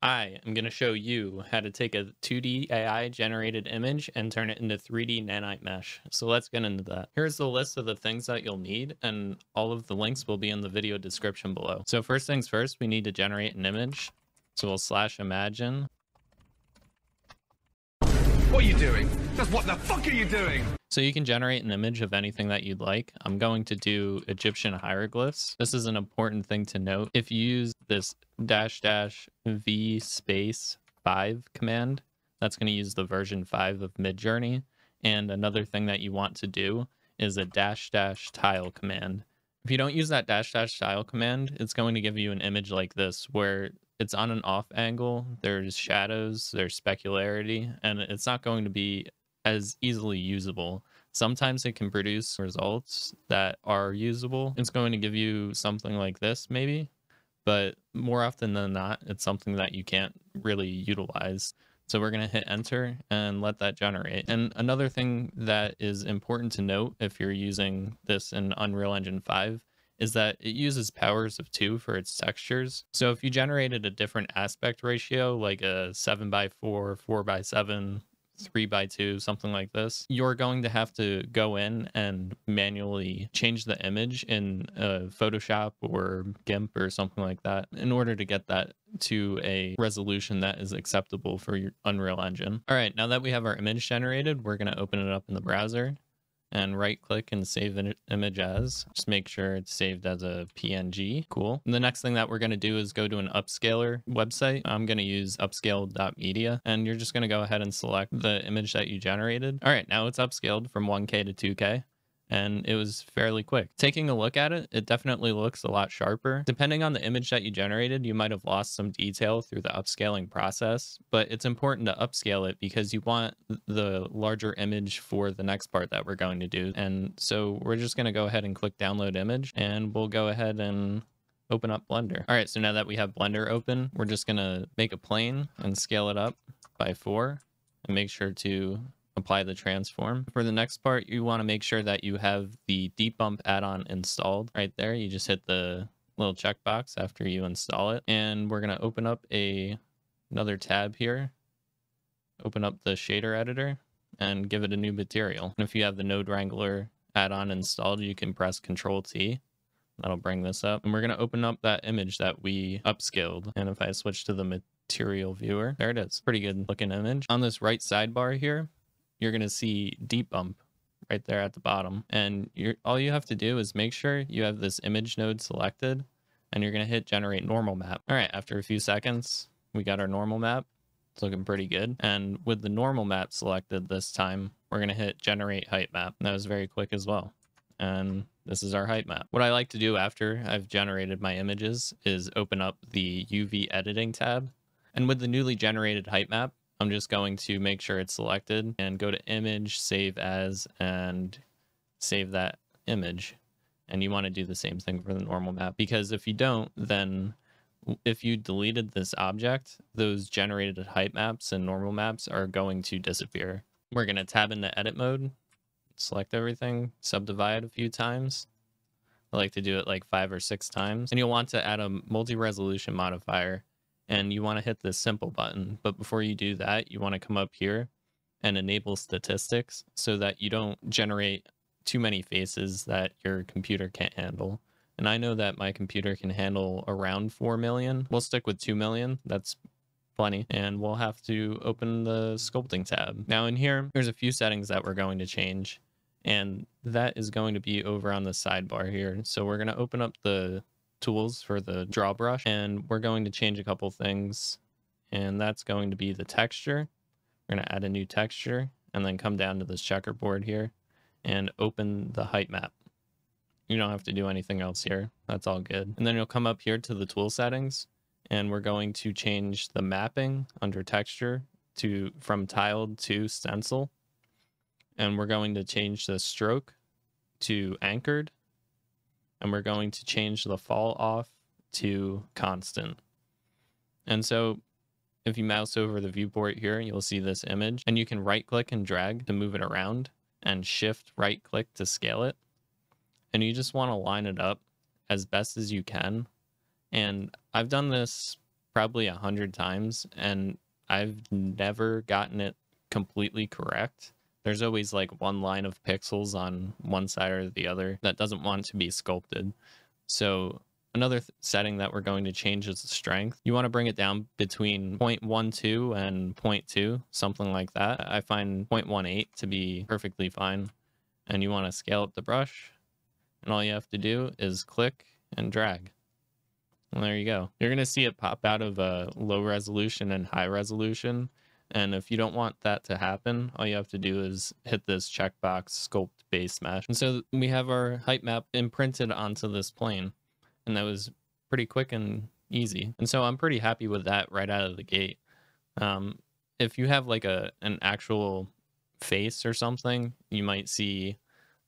I am going to show you how to take a 2D AI generated image and turn it into 3D nanite mesh. So let's get into that. Here's the list of the things that you'll need and all of the links will be in the video description below. So first things first, we need to generate an image. So we'll slash imagine. What are you doing? Just what the fuck are you doing? So you can generate an image of anything that you'd like. I'm going to do Egyptian hieroglyphs. This is an important thing to note. If you use this dash dash v space 5 command, that's going to use the version 5 of Midjourney. And another thing that you want to do is a dash dash tile command. If you don't use that dash dash tile command, it's going to give you an image like this where it's on an off angle, there's shadows, there's specularity, and it's not going to be as easily usable. Sometimes it can produce results that are usable. It's going to give you something like this, maybe, but more often than not, it's something that you can't really utilize. So we're going to hit enter and let that generate. And another thing that is important to note if you're using this in Unreal Engine 5 is that it uses powers of two for its textures. So if you generated a different aspect ratio, like a seven by four, four by seven, three by two, something like this, you're going to have to go in and manually change the image in uh, Photoshop or GIMP or something like that in order to get that to a resolution that is acceptable for your Unreal Engine. All right, now that we have our image generated, we're going to open it up in the browser and right click and save an image as. Just make sure it's saved as a PNG. Cool. And the next thing that we're going to do is go to an upscaler website. I'm going to use upscale.media and you're just going to go ahead and select the image that you generated. All right, now it's upscaled from 1K to 2K and it was fairly quick. Taking a look at it, it definitely looks a lot sharper. Depending on the image that you generated, you might have lost some detail through the upscaling process, but it's important to upscale it because you want the larger image for the next part that we're going to do. And so we're just going to go ahead and click download image and we'll go ahead and open up Blender. All right, so now that we have Blender open, we're just gonna make a plane and scale it up by four and make sure to apply the transform. For the next part, you want to make sure that you have the DeepBump add-on installed right there. You just hit the little checkbox after you install it. And we're going to open up a another tab here. Open up the shader editor and give it a new material. And if you have the Node Wrangler add-on installed, you can press Control T. That'll bring this up. And we're going to open up that image that we upscaled. And if I switch to the material viewer, there it is. Pretty good looking image. On this right sidebar here, you're going to see DeepBump right there at the bottom. And you're, all you have to do is make sure you have this image node selected and you're going to hit generate normal map. All right, after a few seconds, we got our normal map. It's looking pretty good. And with the normal map selected this time, we're going to hit generate height map. And that was very quick as well. And this is our height map. What I like to do after I've generated my images is open up the UV editing tab. And with the newly generated height map, I'm just going to make sure it's selected and go to image, save as, and save that image. And you want to do the same thing for the normal map because if you don't, then if you deleted this object, those generated height maps and normal maps are going to disappear. We're going to tab into edit mode, select everything, subdivide a few times. I like to do it like five or six times. And you'll want to add a multi-resolution modifier and you want to hit the simple button. But before you do that, you want to come up here and enable statistics so that you don't generate too many faces that your computer can't handle. And I know that my computer can handle around 4 million. We'll stick with 2 million. That's plenty. And we'll have to open the sculpting tab. Now in here, there's a few settings that we're going to change. And that is going to be over on the sidebar here. So we're going to open up the tools for the draw brush and we're going to change a couple things and that's going to be the texture. We're going to add a new texture and then come down to this checkerboard here and open the height map. You don't have to do anything else here. That's all good. And then you'll come up here to the tool settings and we're going to change the mapping under texture to from tiled to stencil. And we're going to change the stroke to anchored and we're going to change the fall off to constant. And so if you mouse over the viewport here, you'll see this image and you can right click and drag to move it around and shift right click to scale it. And you just want to line it up as best as you can. And I've done this probably a hundred times and I've never gotten it completely correct. There's always like one line of pixels on one side or the other that doesn't want to be sculpted. So another th- setting that we're going to change is the strength. You want to bring it down between 0.12 and 0.2, something like that. I find 0.18 to be perfectly fine. And you want to scale up the brush. And all you have to do is click and drag. And there you go. You're going to see it pop out of a low resolution and high resolution. And if you don't want that to happen, all you have to do is hit this checkbox sculpt base mesh. And so we have our height map imprinted onto this plane. And that was pretty quick and easy. And so I'm pretty happy with that right out of the gate. Um, if you have like a an actual face or something, you might see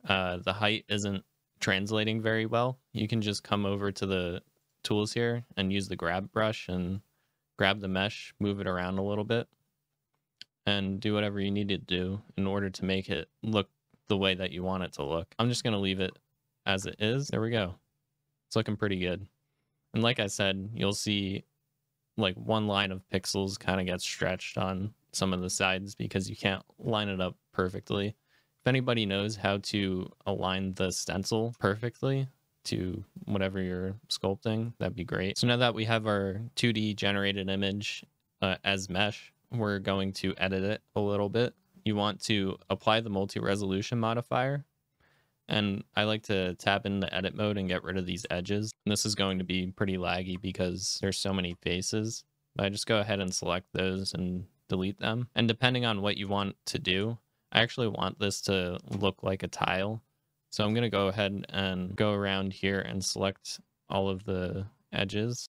uh, the height isn't translating very well. You can just come over to the tools here and use the grab brush and grab the mesh, move it around a little bit, and do whatever you need to do in order to make it look the way that you want it to look. I'm just going to leave it as it is. There we go. It's looking pretty good. And like I said, you'll see like one line of pixels kind of gets stretched on some of the sides because you can't line it up perfectly. If anybody knows how to align the stencil perfectly, to whatever you're sculpting, that'd be great. So now that we have our 2D generated image uh, as mesh, we're going to edit it a little bit. You want to apply the multi-resolution modifier. And I like to tap in the edit mode and get rid of these edges. And this is going to be pretty laggy because there's so many faces. But I just go ahead and select those and delete them. And depending on what you want to do, I actually want this to look like a tile. So I'm going to go ahead and go around here and select all of the edges.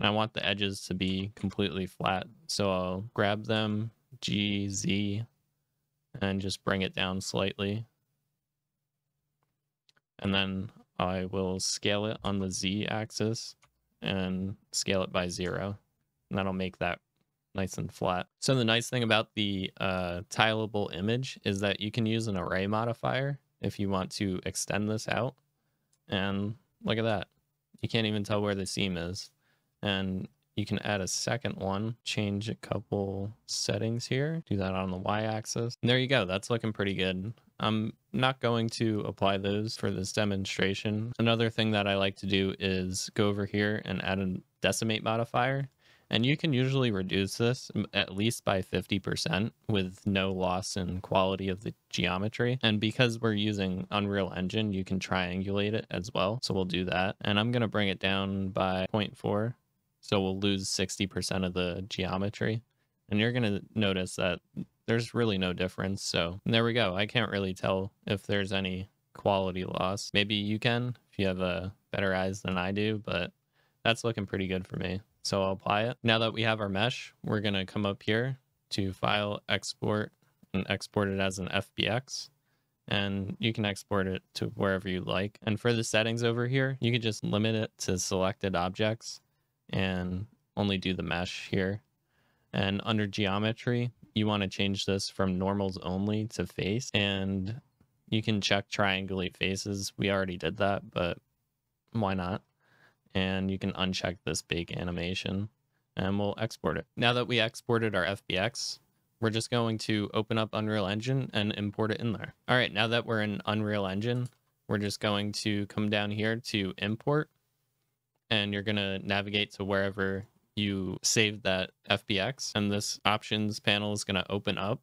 And I want the edges to be completely flat. So I'll grab them, G, Z, and just bring it down slightly. And then I will scale it on the Z axis and scale it by zero. And that'll make that nice and flat. So the nice thing about the uh, tileable image is that you can use an array modifier if you want to extend this out. And look at that. You can't even tell where the seam is. And you can add a second one, change a couple settings here, do that on the y-axis. There you go. That's looking pretty good. I'm not going to apply those for this demonstration. Another thing that I like to do is go over here and add a decimate modifier. And you can usually reduce this at least by 50% with no loss in quality of the geometry. And because we're using Unreal Engine, you can triangulate it as well. So we'll do that. And I'm going to bring it down by 0.4. So we'll lose 60% of the geometry. And you're going to notice that there's really no difference. So there we go. I can't really tell if there's any quality loss. Maybe you can if you have a better eyes than I do, but that's looking pretty good for me. So I'll apply it. Now that we have our mesh, we're going to come up here to file, export, and export it as an FBX. And you can export it to wherever you like. And for the settings over here, you can just limit it to selected objects and only do the mesh here. And under geometry, you want to change this from normals only to face. And you can check triangulate faces. We already did that, but why not? and you can uncheck this bake animation and we'll export it. Now that we exported our FBX, we're just going to open up Unreal Engine and import it in there. All right, now that we're in Unreal Engine, we're just going to come down here to import and you're going to navigate to wherever you saved that FBX and this options panel is going to open up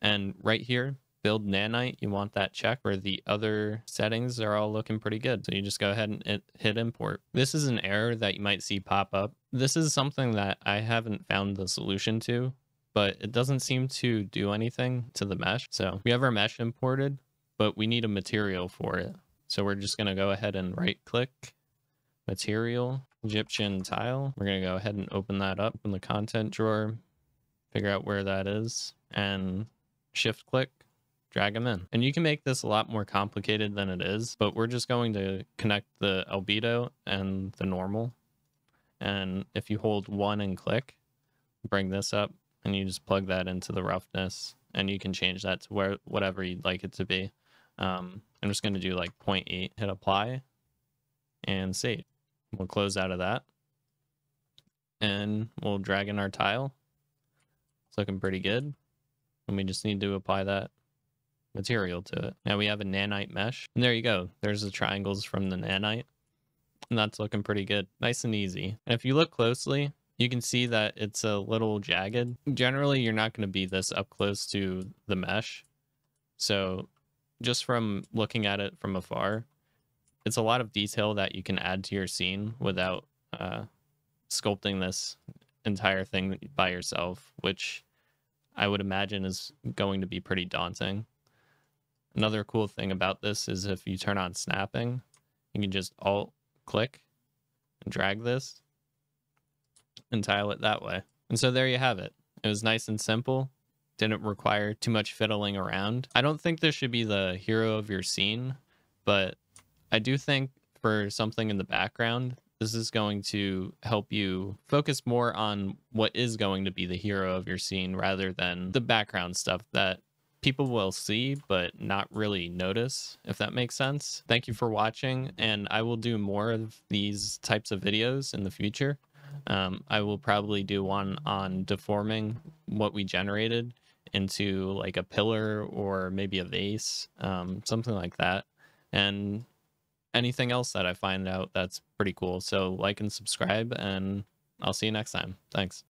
and right here build nanite, you want that check where the other settings are all looking pretty good. So you just go ahead and hit import. This is an error that you might see pop up. This is something that I haven't found the solution to, but it doesn't seem to do anything to the mesh. So we have our mesh imported, but we need a material for it. So we're just going to go ahead and right click material Egyptian tile. We're going to go ahead and open that up in the content drawer, figure out where that is and shift click drag them in. And you can make this a lot more complicated than it is, but we're just going to connect the albedo and the normal. And if you hold one and click, bring this up and you just plug that into the roughness and you can change that to where whatever you'd like it to be. Um, I'm just going to do like 0.8, hit apply and save. We'll close out of that. and we'll drag in our tile. It's looking pretty good. And we just need to apply that material to it. Now we have a nanite mesh. And there you go. There's the triangles from the nanite. And that's looking pretty good. Nice and easy. And if you look closely, you can see that it's a little jagged. Generally, you're not going to be this up close to the mesh. So just from looking at it from afar, it's a lot of detail that you can add to your scene without uh, sculpting this entire thing by yourself, which I would imagine is going to be pretty daunting. Another cool thing about this is if you turn on snapping, you can just alt click and drag this and tile it that way. And so there you have it. It was nice and simple. Didn't require too much fiddling around. I don't think this should be the hero of your scene, but I do think for something in the background, this is going to help you focus more on what is going to be the hero of your scene rather than the background stuff that people will see but not really notice if that makes sense. Thank you for watching and i will do more of these types of videos in the future. Um, i will probably do one on deforming what we generated into like a pillar or maybe a vase um, something like that. And anything else that i find out that's pretty cool. So like and subscribe and i'll see you next time. Thanks